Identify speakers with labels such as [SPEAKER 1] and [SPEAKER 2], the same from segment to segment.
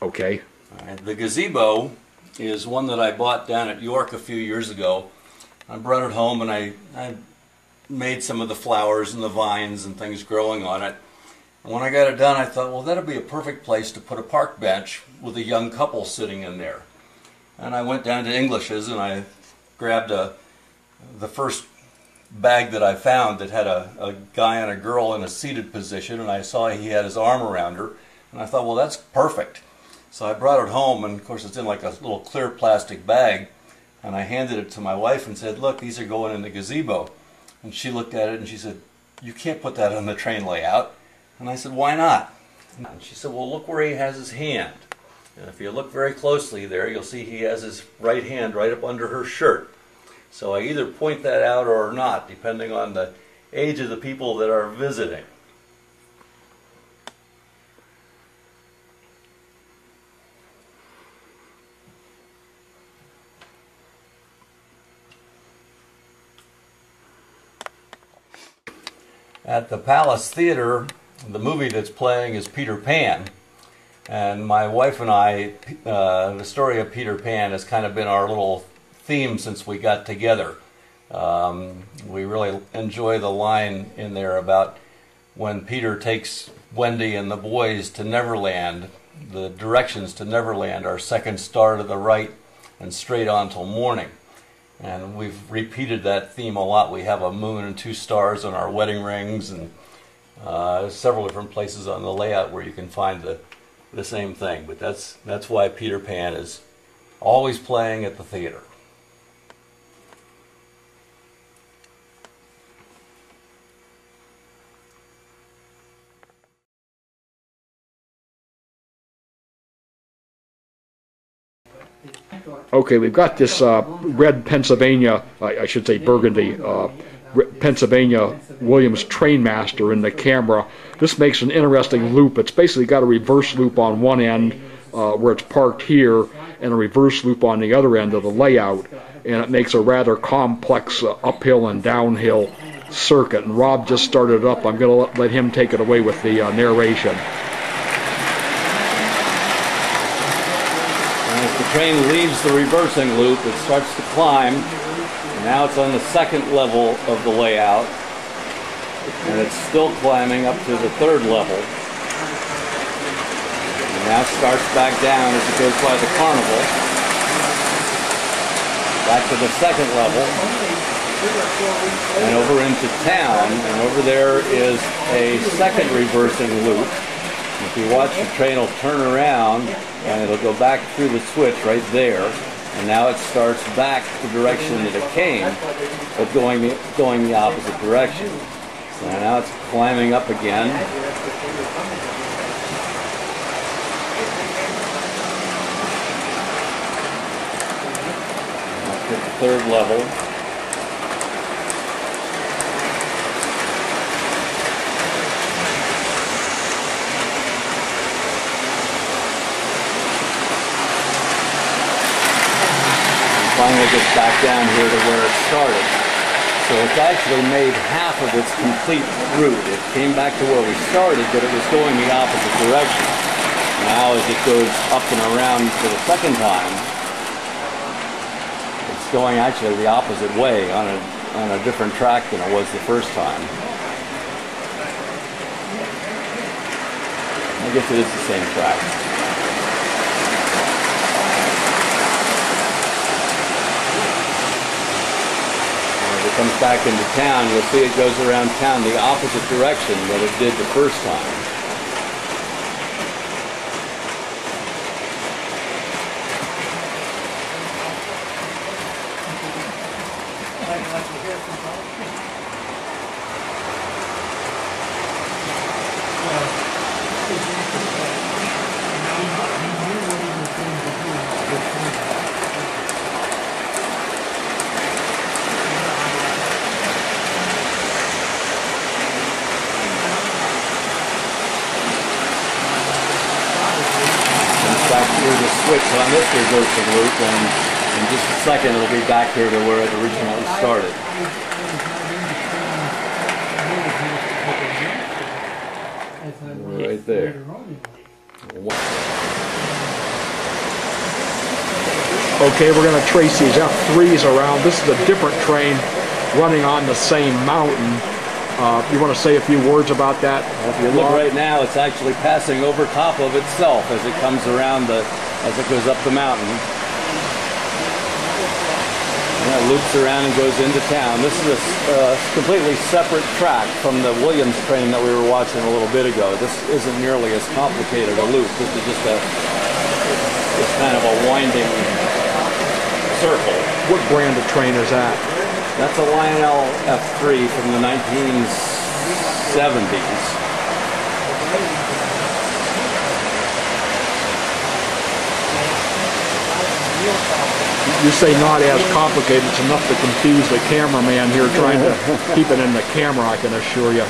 [SPEAKER 1] Okay.
[SPEAKER 2] All right, The gazebo is one that I bought down at York a few years ago. I brought it home and I, I made some of the flowers and the vines and things growing on it. And when I got it done, I thought, well, that'd be a perfect place to put a park bench with a young couple sitting in there. And I went down to English's and I grabbed a, the first bag that I found that had a, a guy and a girl in a seated position, and I saw he had his arm around her, and I thought, well, that's perfect. So I brought it home, and of course, it's in like a little clear plastic bag, and I handed it to my wife and said, look, these are going in the gazebo. And she looked at it and she said, you can't put that on the train layout. And I said, why not? And she said, well, look where he has his hand. And if you look very closely there, you'll see he has his right hand right up under her shirt. So I either point that out or not, depending on the age of the people that are visiting. At the Palace Theater, the movie that's playing is Peter Pan. And my wife and I, uh, the story of Peter Pan has kind of been our little theme since we got together. Um, we really enjoy the line in there about when Peter takes Wendy and the boys to Neverland. The directions to Neverland are second star to the right and straight on till morning. And we've repeated that theme a lot. We have a moon and two stars on our wedding rings and uh, several different places on the layout where you can find the, the same thing. But that's, that's why Peter Pan is always playing at the theater.
[SPEAKER 1] Okay, we've got this uh, red Pennsylvania, I, I should say burgundy, uh, Pennsylvania Williams Trainmaster in the camera. This makes an interesting loop. It's basically got a reverse loop on one end uh, where it's parked here and a reverse loop on the other end of the layout. And it makes a rather complex uh, uphill and downhill circuit. And Rob just started it up. I'm going to let, let him take it away with the uh, narration.
[SPEAKER 2] And as the train leaves the reversing loop, it starts to climb. And now it's on the second level of the layout. And it's still climbing up to the third level. And now starts back down as it goes by the carnival. Back to the second level. And over into town. And over there is a second reversing loop. If you watch, the train will turn around and it'll go back through the switch right there. And now it starts back the direction that it came, but going, going the opposite direction. So now it's climbing up again. The third level. Gets back down here to where it started. So it's actually made half of its complete route. It came back to where we started, but it was going the opposite direction. Now as it goes up and around for the second time, it's going actually the opposite way on a, on a different track than it was the first time. I guess it is the same track. Comes back into town, you'll see it goes around town the opposite direction that it did the first time. there's a switch on this here goes to loop, and in just a second it'll be back here to where it originally started. Right there.
[SPEAKER 1] Okay, we're going to trace these F3s around. This is a different train running on the same mountain. Uh, you want to say a few words about that?
[SPEAKER 2] If you look right now, it's actually passing over top of itself as it comes around the, as it goes up the mountain. And it loops around and goes into town. This is a uh, completely separate track from the Williams train that we were watching a little bit ago. This isn't nearly as complicated a loop. This is just a, it's kind of a winding circle.
[SPEAKER 1] What brand of train is that?
[SPEAKER 2] That's a Lionel F3 from the 1970s.
[SPEAKER 1] You say not as complicated. It's enough to confuse the cameraman here trying to keep it in the camera, I can assure you.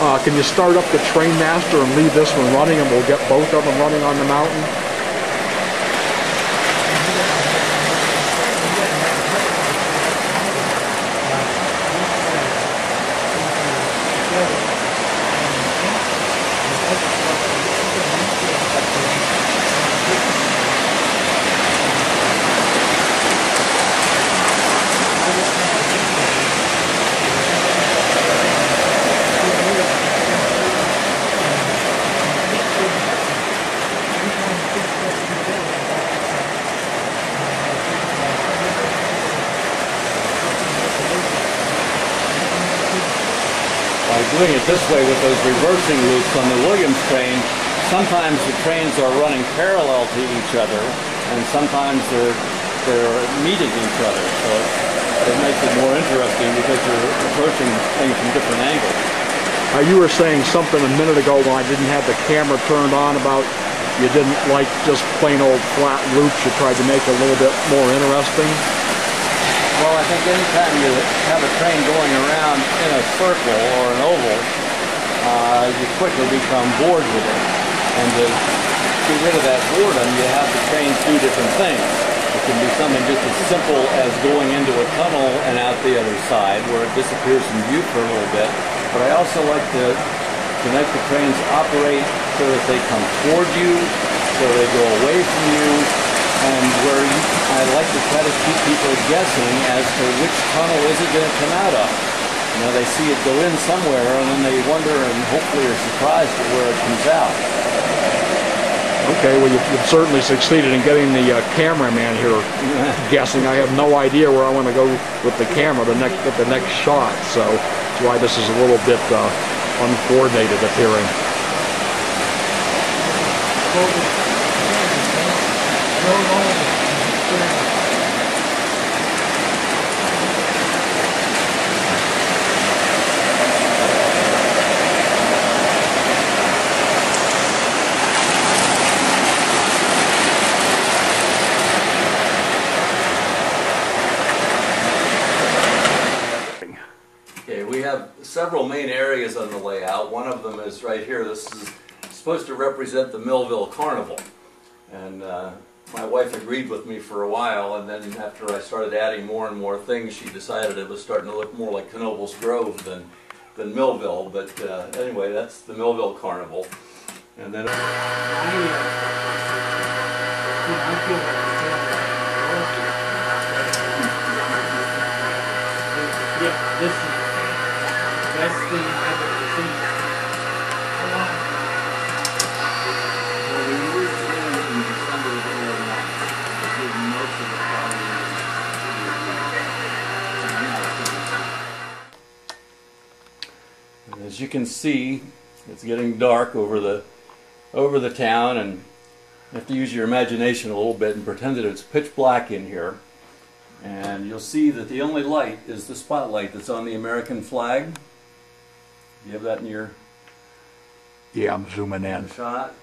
[SPEAKER 1] Uh, can you start up the train master and leave this one running and we'll get both of them running on the mountain?
[SPEAKER 2] Doing it this way with those reversing loops on the Williams train, sometimes the trains are running parallel to each other, and sometimes they're they're meeting each other. So it, makes it more interesting because you're approaching things from different angles.
[SPEAKER 1] Uh, you were saying something a minute ago when I didn't have the camera turned on about you didn't like just plain old flat loops. You tried to make it a little bit more interesting.
[SPEAKER 2] Well, I think anytime you have a train going around in a circle or an oval, uh, you quickly become bored with it. And to get rid of that boredom, you have the trains do different things. It can be something just as simple as going into a tunnel and out the other side where it disappears from view for a little bit. But I also like to, to make the trains operate so that they come toward you, so they go away from you, and where I like to try to keep people guessing as to which tunnel is it going to come out of. You know, they see it go in somewhere, and then they wonder and hopefully are surprised at where it comes out.
[SPEAKER 1] Okay, well you've, you've certainly succeeded in getting the uh, cameraman here guessing. I have no idea where I want to go with the camera the next at the next shot, so that's why this is a little bit uh, uncoordinated appearing.
[SPEAKER 2] Okay, we have several main areas on the layout. One of them is right here. This is supposed to represent the Millville Carnival. And uh, my wife agreed with me for a while, and then after I started adding more and more things, she decided it was starting to look more like Knoebels Grove than, than Millville. But uh, anyway, that's the Millville Carnival. And then As you can see, it's getting dark over the over the town, and you have to use your imagination a little bit and pretend that it's pitch black in here. And you'll see that the only light is the spotlight that's on the American flag. You have that in your
[SPEAKER 1] Yeah, I'm zooming in.
[SPEAKER 2] shot.